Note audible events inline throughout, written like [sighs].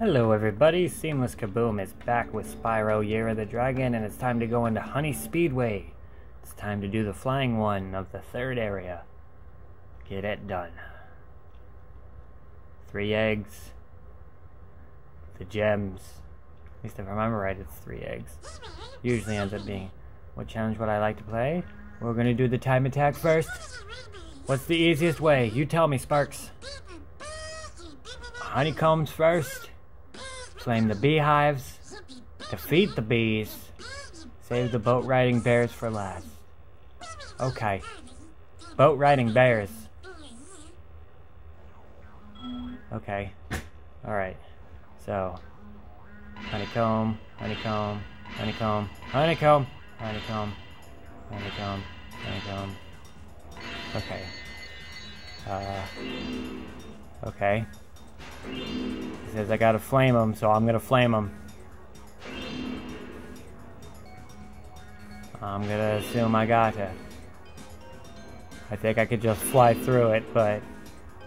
Hello everybody, Seamless Kaboom is back with Spyro Year of the Dragon and it's time to go into Honey Speedway. It's time to do the flying one of the third area. Get it done. Three eggs. The gems. At least if I remember right, it's three eggs. Usually ends up being. What challenge would I like to play? We're gonna do the time attack first. What's the easiest way? You tell me, Sparx. Honeycombs first. Flame the beehives. Defeat the bees. Save the boat riding bears for last. Okay. Boat riding bears. Okay. [laughs] Alright. So. Honeycomb, honeycomb, honeycomb, honeycomb, honeycomb, honeycomb, honeycomb. Okay. Uh. Okay. He says I gotta flame him, so I'm gonna flame him. I'm gonna assume I gotta. I think I could just fly through it, but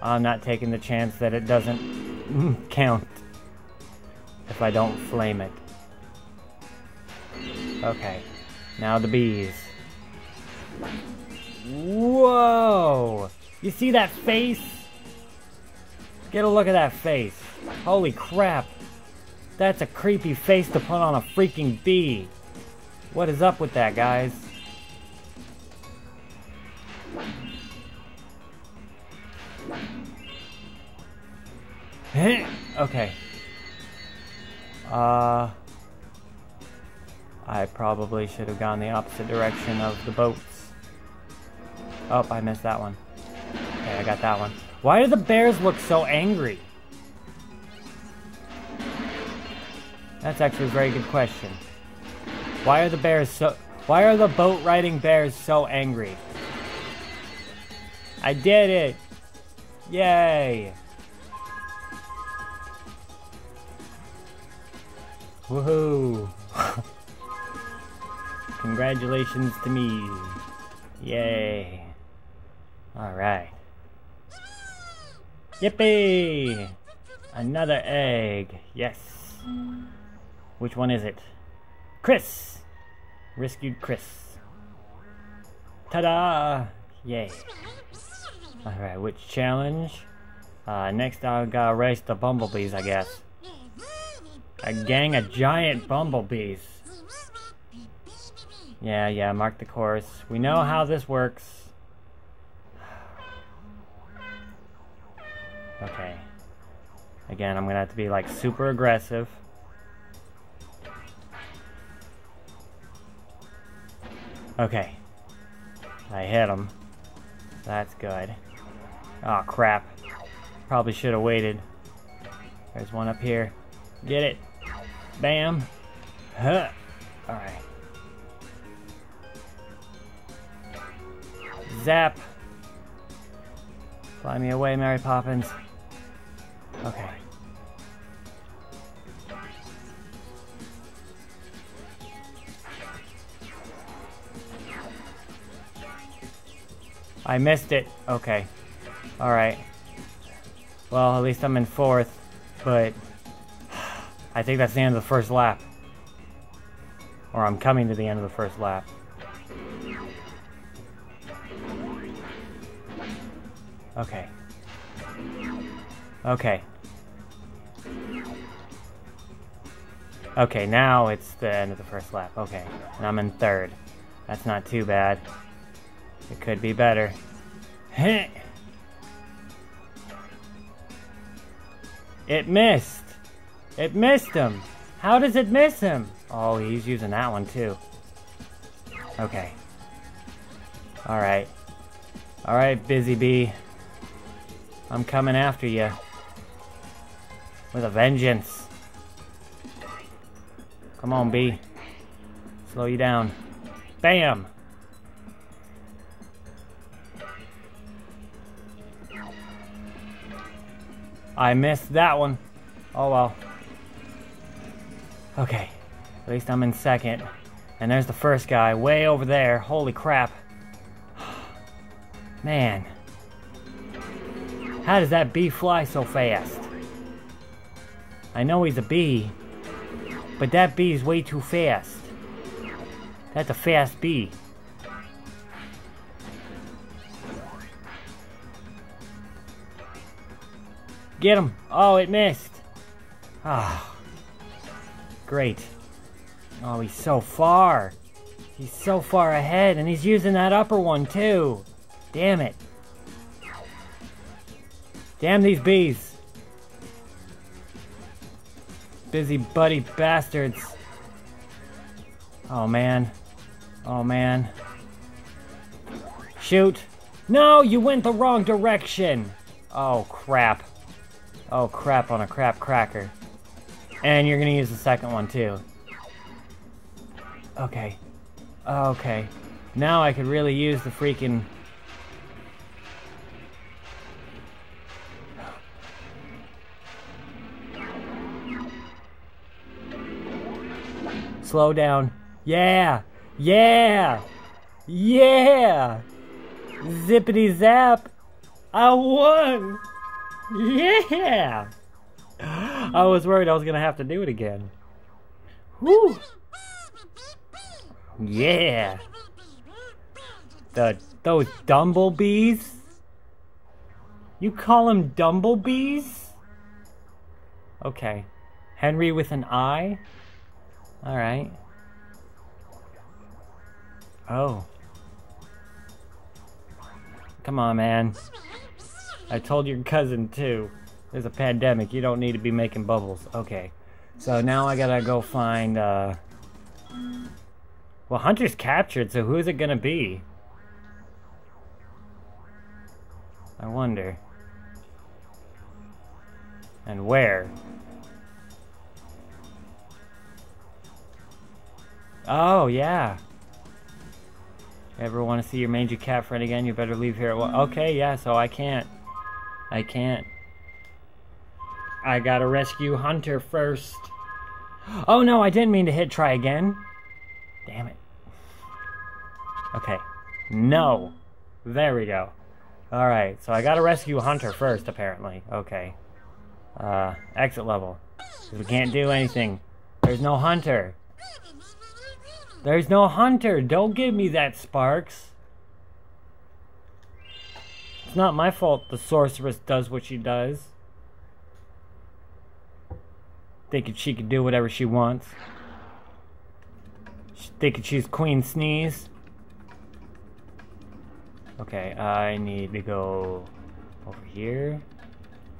I'm not taking the chance that it doesn't [laughs] count if I don't flame it. Okay, now the bees. Whoa! You see that face? Get a look at that face. Holy crap. That's a creepy face to put on a freaking bee. What is up with that, guys? [laughs] okay. Uh... I probably should have gone the opposite direction of the boats. Oh, I missed that one. Okay, I got that one. Why do the bears look so angry? That's actually a very good question. Why are the bears so... Why are the boat riding bears so angry? I did it! Yay! Woohoo! [laughs] Congratulations to me. Yay. Alright. Yippee! Another egg. Yes. Which one is it? Chris! Rescued Chris. Ta-da! Yay. Alright, which challenge? Uh, next I gotta race the bumblebees, I guess. A gang of giant bumblebees. Yeah, yeah, mark the course. We know how this works. [sighs] Okay. Again, I'm gonna have to be like super aggressive. Okay. I hit him. That's good. Oh crap. Probably should have waited. There's one up here. Get it. Bam. Huh. Alright. Zap. Fly me away, Mary Poppins. Okay. I missed it. Okay. Alright. Well, at least I'm in fourth, but [sighs] I think that's the end of the first lap. Or I'm coming to the end of the first lap. Okay. Okay. Okay, now it's the end of the first lap. Okay, and I'm in third. That's not too bad. It could be better. [laughs] It missed. It missed him. How does it miss him? Oh, he's using that one too. Okay. Alright. Alright, Busy Bee. I'm coming after you. With a vengeance. Come on, Bee. Slow you down. Bam! I missed that one. Oh well. Okay. At least I'm in second. And there's the first guy way over there. Holy crap. [sighs] Man. How does that bee fly so fast? I know he's a bee, but that bee is way too fast. That's a fast bee. Get him! Oh, it missed! Ah. Great. Oh, he's so far. He's so far ahead, and he's using that upper one, too. Damn it. Damn these bees. Busy buddy bastards. Oh, man. Oh, man. Shoot. No, you went the wrong direction. Oh, crap. Oh, crap on a crap cracker. And you're gonna use the second one, too. Okay. Okay. Now I could really use the freaking... Slow down. Yeah! Yeah! Yeah! Zippity zap! I won! Yeah! I was worried I was gonna have to do it again. Whew! Yeah! The those dumblebees? You call them dumblebees? Okay. Henry with an I? Alright. Oh. Come on, man. I told your cousin too. There's a pandemic. You don't need to be making bubbles. Okay. So now I gotta go find, uh... Well, Hunter's captured, so who is it gonna be? I wonder. And where? Oh, yeah. Ever want to see your mangy cat friend again? You better leave here. Well, okay, yeah, so I can't. I can't. I gotta rescue Hunter first. Oh no, I didn't mean to hit try again. Damn it. Okay. No. There we go. Alright, so I gotta rescue Hunter first, apparently. Okay. Uh, exit level. We can't do anything. There's no Hunter. There's no Hunter. Don't give me that, Sparx. It's not my fault the sorceress does what she does. Thinking she can do whatever she wants. Thinking she's Queen Sneeze. Okay, I need to go over here.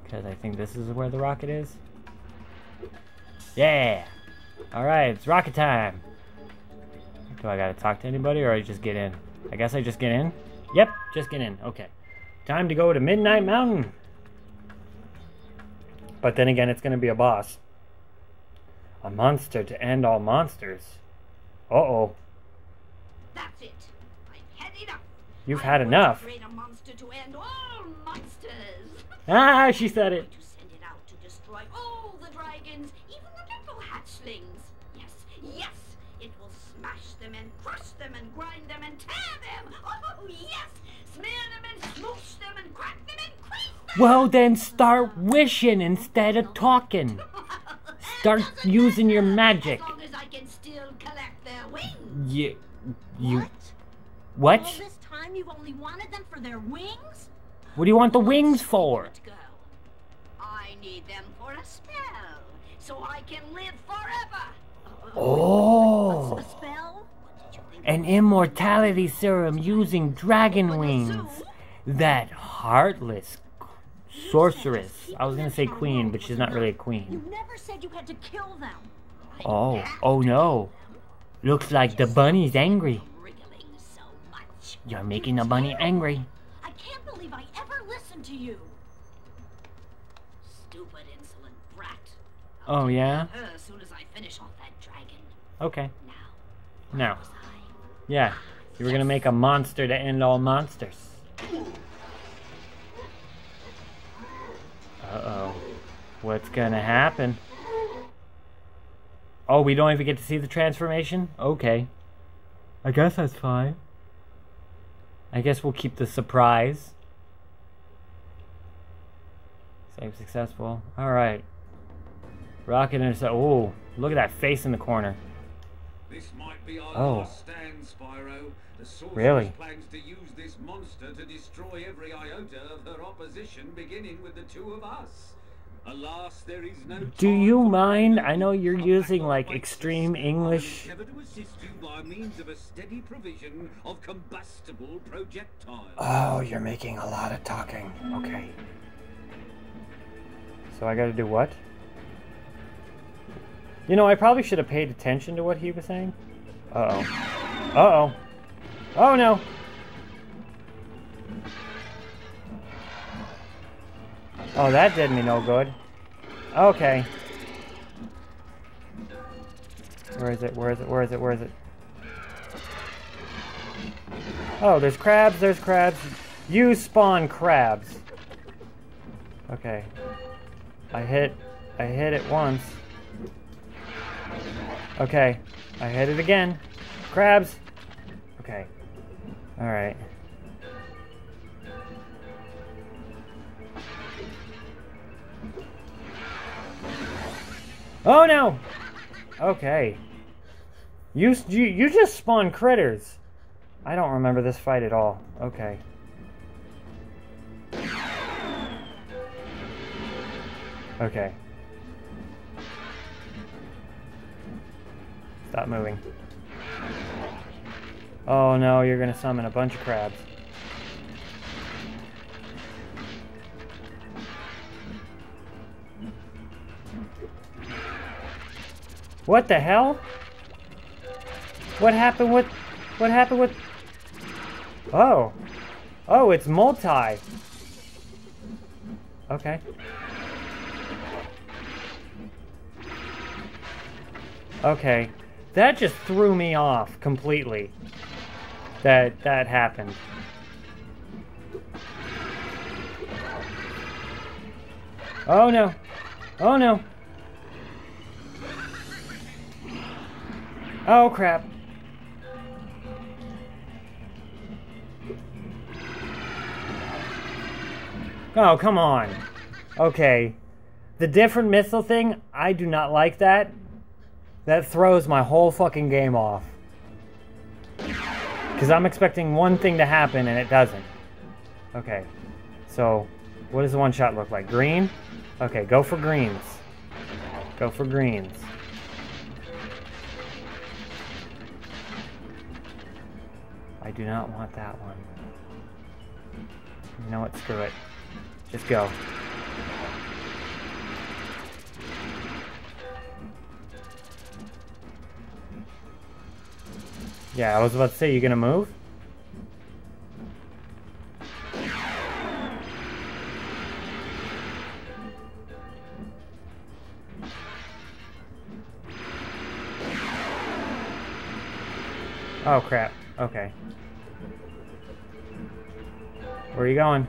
Because I think this is where the rocket is. Yeah! Alright, it's rocket time! Do I gotta talk to anybody or I just get in? I guess I just get in? Yep, just get in. Okay. Time to go to Midnight Mountain. But then again, it's going to be a boss. A monster to end all monsters. Uh-oh. That's it. I've had enough. You've I'm had enough. Create a monster to end all monsters. Ah, she said it. Well, then start wishing instead of talking. Start using your magic. As long as I can still collect their wings. You... You... All What? this time you've only wanted them for their wings? What do you want the wings for? I need them for a spell, so I can live forever. Oh! Spell? An immortality serum using dragon wings. That heartless sorceress. I was gonna say queen, but she's not really a You queen. never said you had to kill them. Oh, oh no. Looks like the bunny's angry. Wriggling so much. You're making the bunny angry. I can't believe I ever listened to you. Stupid, insolent brat. Oh yeah? As soon as I finish off that dragon. Okay. Now, Now. Yeah. You were gonna make a monster to end all monsters. Uh-oh. What's gonna happen? Oh, we don't even get to see the transformation? Okay. I guess that's fine. I guess we'll keep the surprise. Save successful. Alright. Rocket intercept. Ooh, look at that face in the corner. This might be our Oh. Spyro. The sorceress Really? plans to use this monster to destroy every iota of her opposition, beginning with the two of us. Alas, there is no Do you mind? I know you're using, like, extreme. English. To assist you by means of a steady provision of combustible projectiles. Oh, you're making a lot of talking. Okay. So I gotta do what? You know, I probably should have paid attention to what he was saying. Uh oh. Uh oh. Oh no! Oh, that did me no good. Okay. Where is it? Where is it? Where is it? Where is it? Oh, there's crabs, there's crabs. You spawn crabs. Okay. I hit I hit it once. Okay. I hit it again. Crabs. Okay. Alright. Oh no! Okay. You, you you just spawn critters. I don't remember this fight at all. Okay. Okay. Stop moving. Oh no, you're gonna summon a bunch of crabs. What the hell? What happened with... What happened with... Oh. Oh, it's multi. Okay. Okay. That just threw me off completely. That that happened. Oh no. Oh no. Oh crap. Oh, come on. Okay. The different missile thing, I do not like that. That throws my whole fucking game off. Because I'm expecting one thing to happen and it doesn't. Okay. So, what does the one shot look like? Green? Okay, go for greens. Go for greens. I do not want that one. You know what? Screw it. Just go. Yeah, I was about to say, you gonna move? Oh crap. Okay. Where are you going?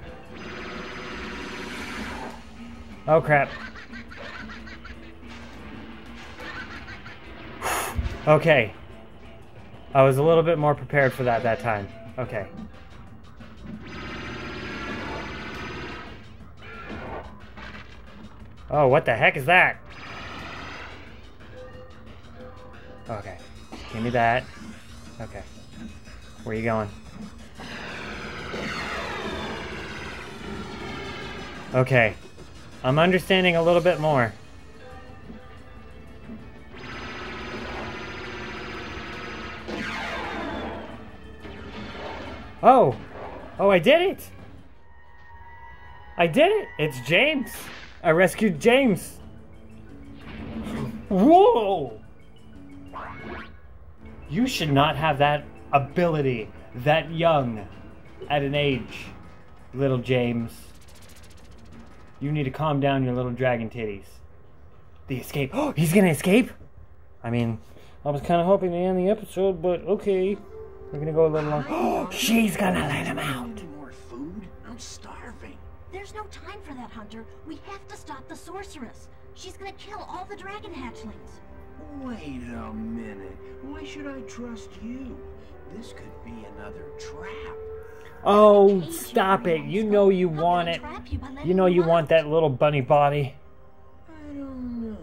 Oh crap. [sighs] okay. I was a little bit more prepared for that that time. Okay. Oh, what the heck is that? Okay. Give me that. Okay. Where you going? Okay. I'm understanding a little bit more. Oh! Oh, I did it! I did it! It's James! I rescued James! Whoa! You should not have that ability that young at an age, little James. You need to calm down your little dragon titties. The escape. Oh, [gasps] he's gonna escape? I mean, I was kind of hoping to end the episode, but okay. We're gonna go a little long. [gasps] She's gonna let him out. More food? I'm starving. There's no time for that, Hunter. We have to stop the sorceress. She's gonna kill all the dragon hatchlings. Wait a minute. Why should I trust you? This could be another trap. Oh, stop it. You know you want it. you by letting You know you want that little bunny body. I don't know.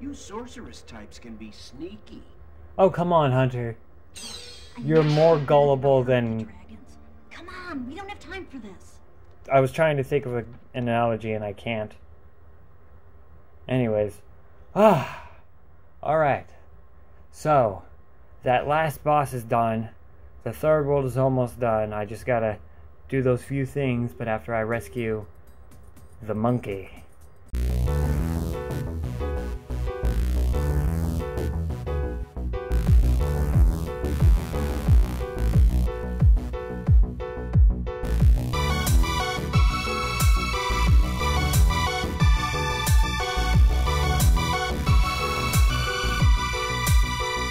You sorceress types can be sneaky. Oh, come on, Hunter. You're more gullible have heard of than- dragons. Come on, we don't have time for this. I was trying to think of a, an analogy and I can't. Anyways. Ah. Alright. So, that last boss is done. The third world is almost done. I just gotta do those few things, but after I rescue the monkey.